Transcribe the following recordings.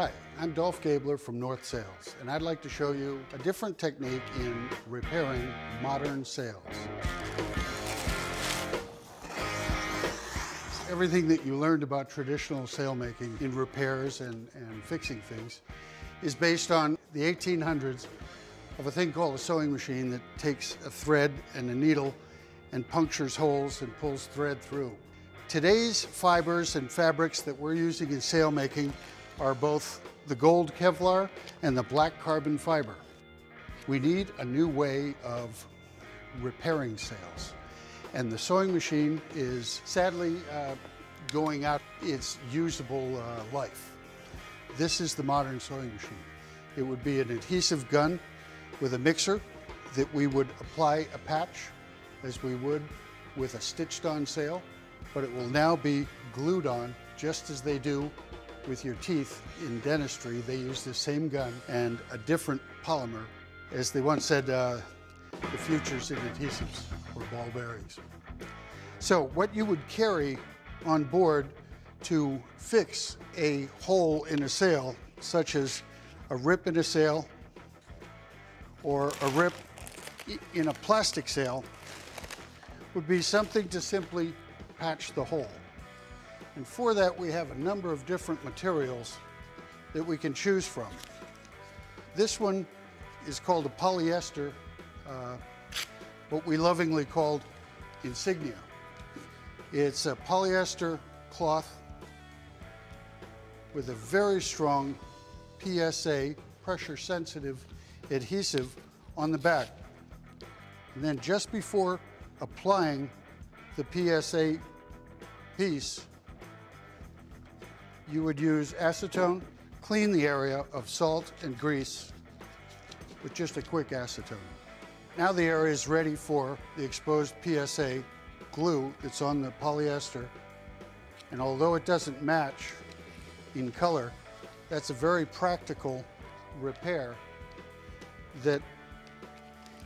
Hi, I'm Dolph Gabeler from North Sails, and I'd like to show you a different technique in repairing modern sails. Everything that you learned about traditional sailmaking in repairs and, and fixing things is based on the 1800s of a thing called a sewing machine that takes a thread and a needle and punctures holes and pulls thread through. Today's fibers and fabrics that we're using in sailmaking are both the gold Kevlar and the black carbon fiber. We need a new way of repairing sails. And the sewing machine is sadly uh, going out its usable uh, life. This is the modern sewing machine. It would be an adhesive gun with a mixer that we would apply a patch as we would with a stitched on sail, but it will now be glued on just as they do with your teeth in dentistry, they use the same gun and a different polymer. As they once said, uh, the future's in adhesives or ball bearings. So what you would carry on board to fix a hole in a sail, such as a rip in a sail or a rip in a plastic sail, would be something to simply patch the hole. And for that, we have a number of different materials that we can choose from. This one is called a polyester, uh, what we lovingly called insignia. It's a polyester cloth with a very strong PSA, pressure sensitive adhesive on the back. And then just before applying the PSA piece, you would use acetone, clean the area of salt and grease with just a quick acetone. Now the area is ready for the exposed PSA glue that's on the polyester. And although it doesn't match in color, that's a very practical repair that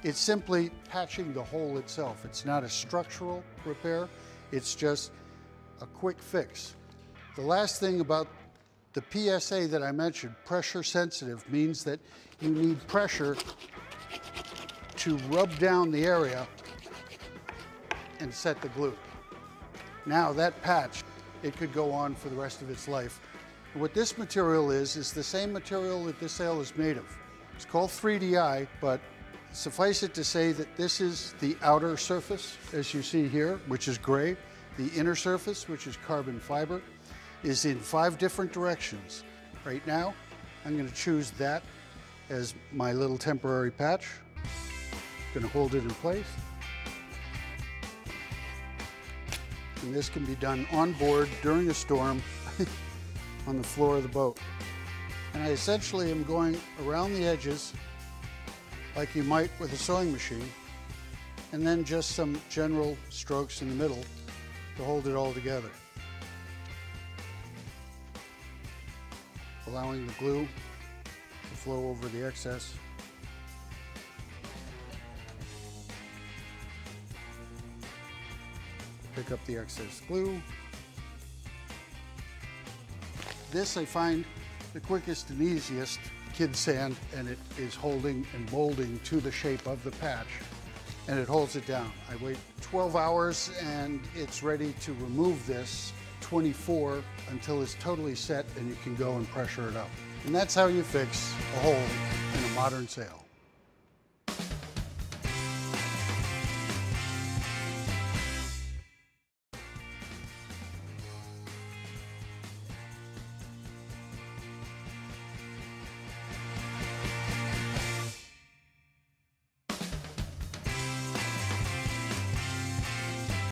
it's simply patching the hole itself. It's not a structural repair, it's just a quick fix. The last thing about the PSA that I mentioned, pressure sensitive, means that you need pressure to rub down the area and set the glue. Now that patch, it could go on for the rest of its life. what this material is, is the same material that this sail is made of. It's called 3DI, but suffice it to say that this is the outer surface, as you see here, which is gray, the inner surface, which is carbon fiber, is in five different directions. Right now, I'm gonna choose that as my little temporary patch. Gonna hold it in place. And this can be done on board during a storm on the floor of the boat. And I essentially am going around the edges like you might with a sewing machine, and then just some general strokes in the middle to hold it all together. Allowing the glue to flow over the excess. Pick up the excess glue. This I find the quickest and easiest kid sand and it is holding and molding to the shape of the patch and it holds it down. I wait 12 hours and it's ready to remove this 24 until it's totally set and you can go and pressure it up. And that's how you fix a hole in a modern sail.